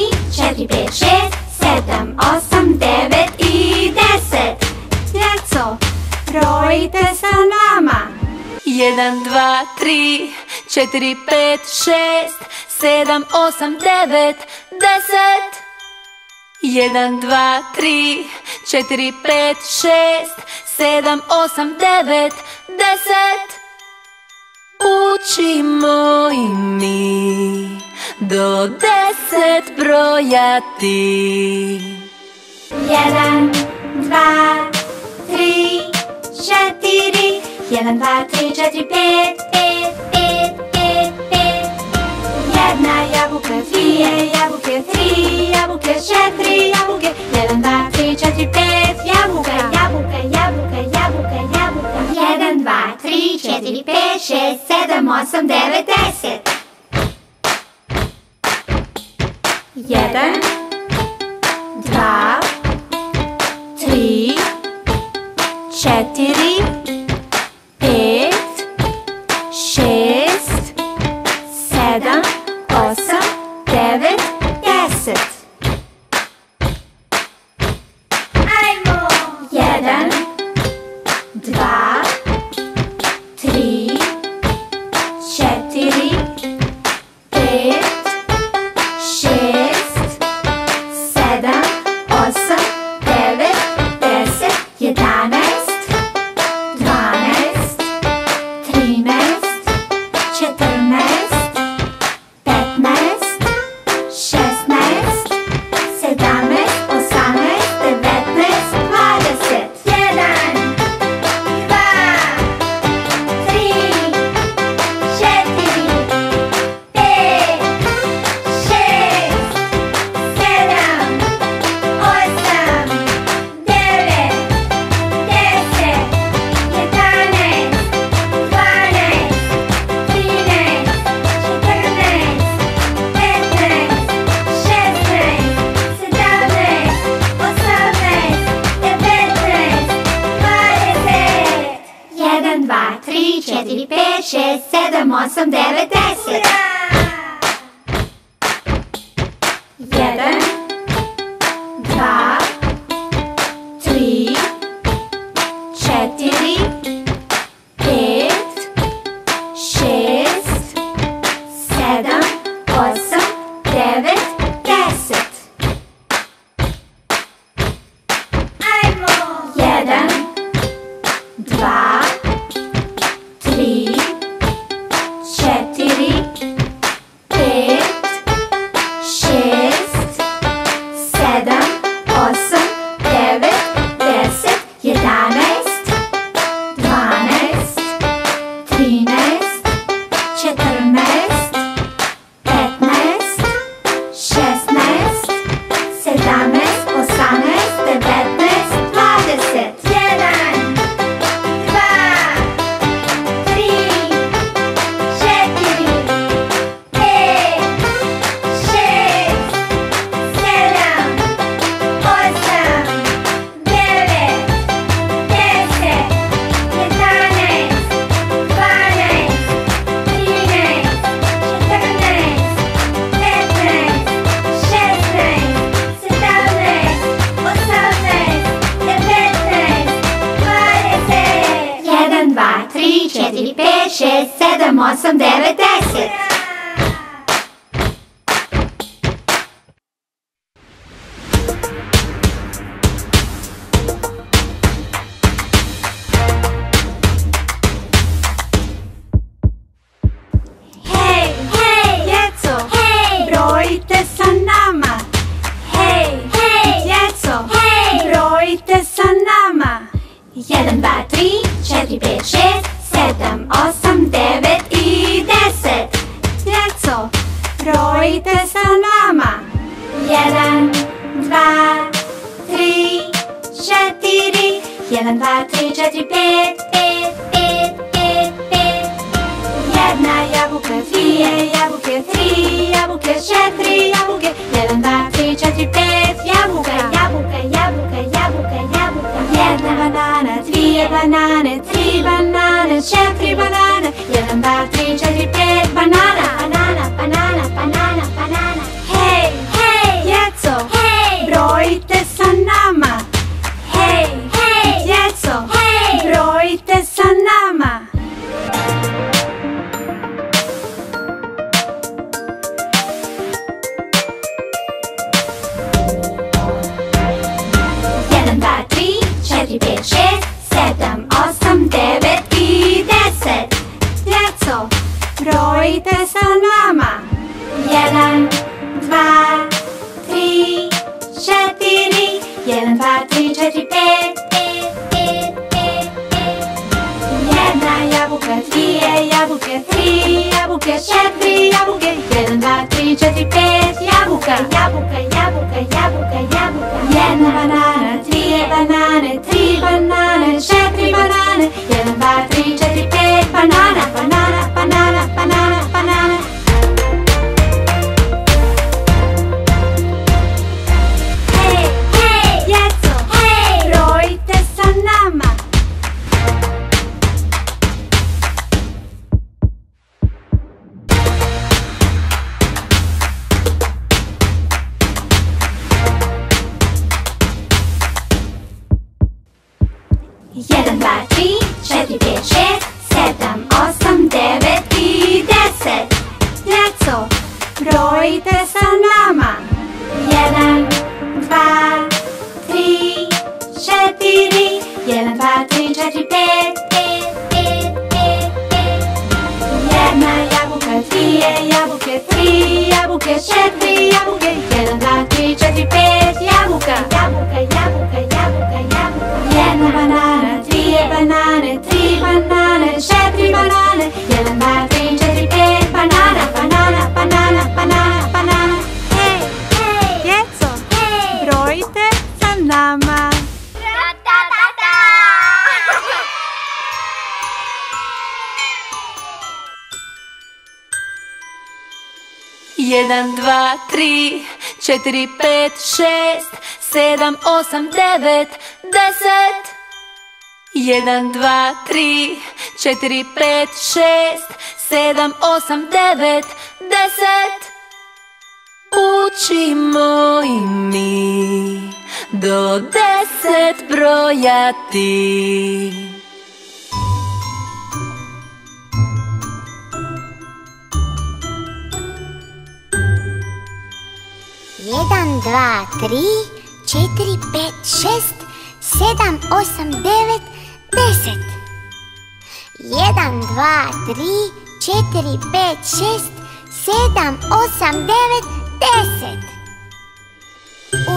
tri, četiri, pet, šest, sedam, osam, devet i deset. Brojite sa nama. Jedan, dva, tri, četiri, pet, šest, sedam, osam, devet, deset. Jedan, dva, tri, četiri, pet, šest, sedam, osam, devet, deset. Učimo i mi do deset brojati. Jedan, dva, tri, četiri. Jedan, dva, tri, četiri, pet, pet, pet, pet, pet. Jedna jabuka, dvije jabuke, tri jabuke, četiri jabuke. Jedan, dva, tri, četiri, pet jabuka, jabuka, jabuka, jabuka, jabuka. Jedan, dva, tri, četiri, pet, šest, sedam, osam, devet, osam, 8, 9, 10 Jedan. Brojite sa nama. Jedan, dva, tri, četiri. Jedan, dva, tri, četiri, pet, pet, pet, pet, pet. Jedna jabuka, dvije jabuke, tri jabuke, četiri jabuke. Jedan, dva, tri, četiri, pet jabuka, jabuka, jabuka, jabuka, jabuka. Jedna banana, dvije banane, tri banane, 4, 5, 6, 7, 8, 9 i 10 Djeco, brojite sa nama. 1, 2, 3, 4 1, 2, 3, 4, 5 brojite sa nama. Jedan, dva, tri, četiri. Jedan, dva, tri, četiri, pet, pet, pet, pet, pet. Jedna jabuka, dvije jabuke, tri jabuka. Jabuka, jabuka, jabuka, jabuka. Jedna banana, dvije banane, tri banane, četiri banane. Jedan, dva, 1, 2, 3, 4, 5, 6, 7, 8, 9, 10 1, 2, 3, 4, 5, 6, 7, 8, 9, 10 Učimo i mi do deset brojati Jedan, dva, tri, četiri, pet, šest, sedam, osam, devet, deset. Jedan, dva, tri, četiri, pet, šest, sedam, osam, devet, deset.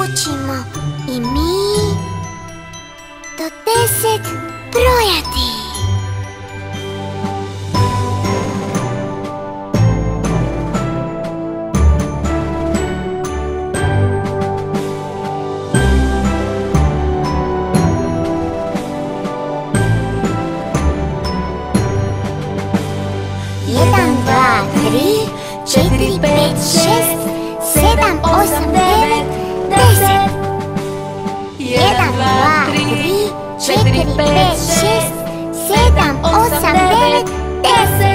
Učimo i mi do deset brojati. Osam, devet, deset. Jedan, dva, tri, četiri, pet, šest, sedam, osam, devet, deset.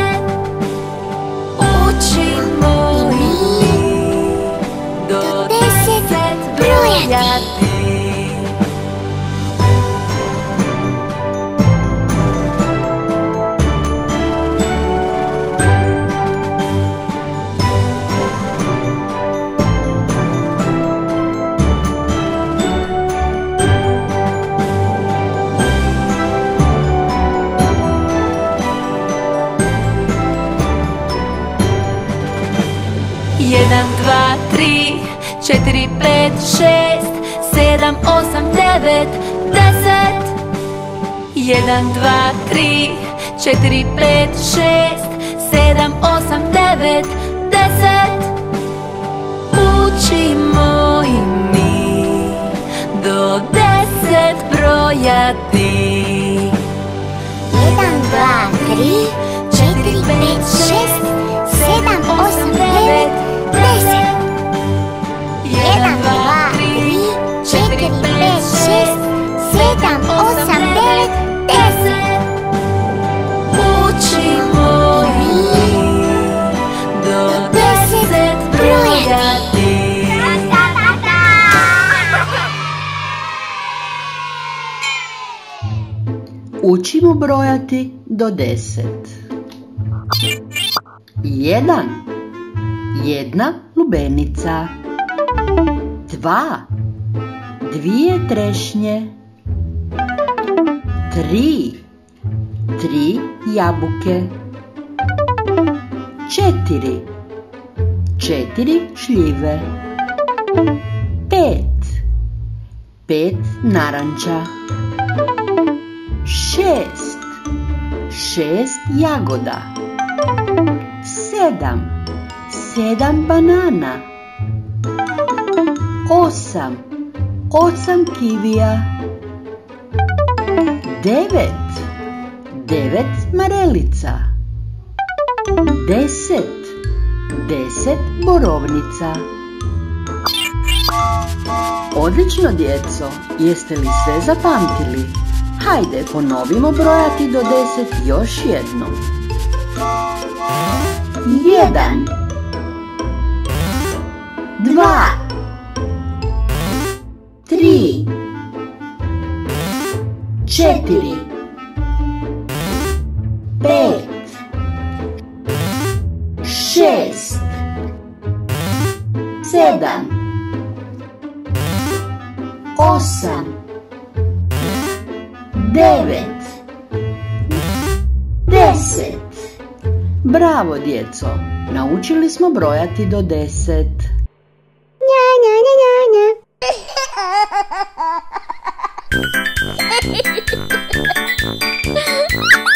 Sedam, osam, devet, deset. Jedan, dva, tri, četiri, pet, šest, sedam, osam, devet, deset. Učimo i mi Do deset brojati Jedan, dva, tri, četiri, pet, šest, Učimo brojati do deset. Jedan. Jedna lubenica. Dva. Dvije trešnje. Tri. Tri jabuke. Četiri. Četiri šljive. Pet. Pet naranča. Šest. Šest jagoda. Sedam. Sedam banana. Osam. Osam kivija. Devet. Devet marelica. Deset. Deset borovnica. Odlično, djeco. Jeste li sve zapamtili? Hajde, ponovimo brojati do deset još jednom. Jedan. Dva. Tri. Četiri. Pet. Šest. Sedam. Osam. Devet. Deset. Bravo, djeco. Naučili smo brojati do deset. Nja, nja, nja, nja, nja.